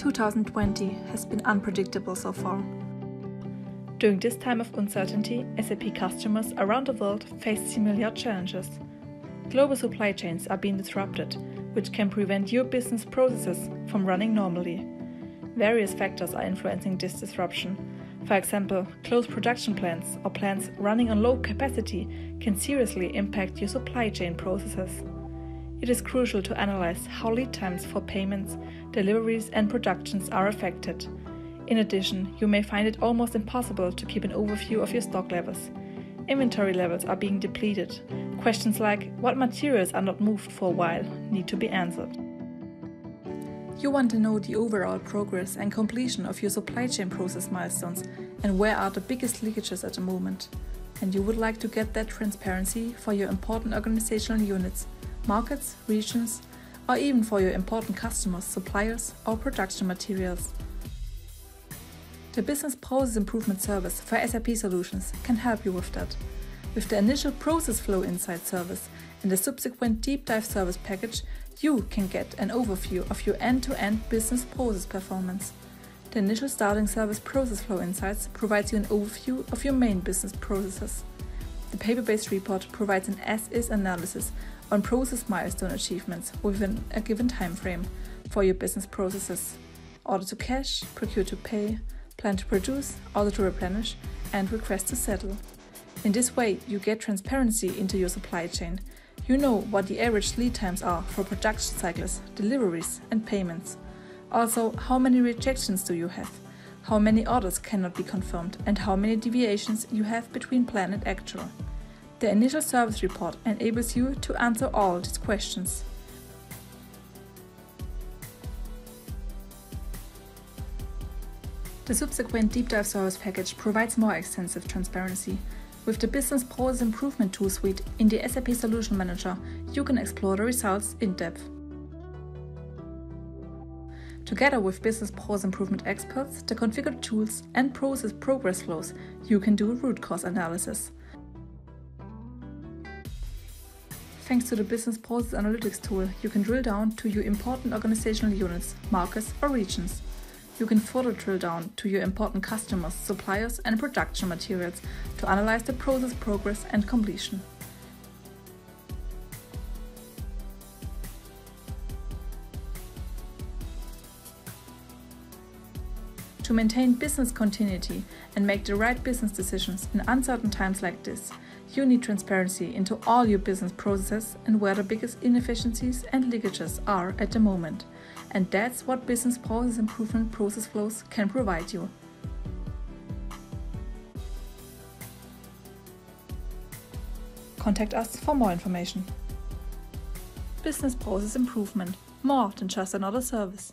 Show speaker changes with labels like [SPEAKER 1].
[SPEAKER 1] 2020 has been unpredictable so far.
[SPEAKER 2] During this time of uncertainty, SAP customers around the world face similar challenges. Global supply chains are being disrupted, which can prevent your business processes from running normally. Various factors are influencing this disruption. For example, closed production plants or plants running on low capacity can seriously impact your supply chain processes. It is crucial to analyze how lead times for payments, deliveries, and productions are affected. In addition, you may find it almost impossible to keep an overview of your stock levels. Inventory levels are being depleted. Questions like what materials are not moved for a while need to be answered.
[SPEAKER 1] You want to know the overall progress and completion of your supply chain process milestones and where are the biggest leakages at the moment. And you would like to get that transparency for your important organizational units, markets, regions, or even for your important customers, suppliers, or production materials. The Business Process Improvement Service for SAP Solutions can help you with that. With the initial Process Flow Insight service and the subsequent Deep Dive service package, you can get an overview of your end to end business process performance. The initial starting service Process Flow Insights provides you an overview of your main business processes. The paper based report provides an as is analysis on process milestone achievements within a given time frame for your business processes order to cash, procure to pay, plan to produce, order to replenish, and request to settle. In this way, you get transparency into your supply chain you know what the average lead times are for production cycles, deliveries, and payments. Also, how many rejections do you have? How many orders cannot be confirmed, and how many deviations you have between plan and actual. The initial service report enables you to answer all these questions. The subsequent deep dive service package provides more extensive transparency with the Business Process Improvement Tool Suite in the SAP Solution Manager, you can explore the results in depth. Together with business process improvement experts, the configured tools, and process progress flows, you can do root cause analysis. Thanks to the Business Process Analytics tool, you can drill down to your important organizational units, markets, or regions you can further drill down to your important customers, suppliers, and production materials to analyze the process progress and completion. To maintain business continuity and make the right business decisions in uncertain times like this, you need transparency into all your business processes and where the biggest inefficiencies and leakages are at the moment. And that's what business process improvement process flows can provide you. Contact us for more information. Business process improvement, more than just another service.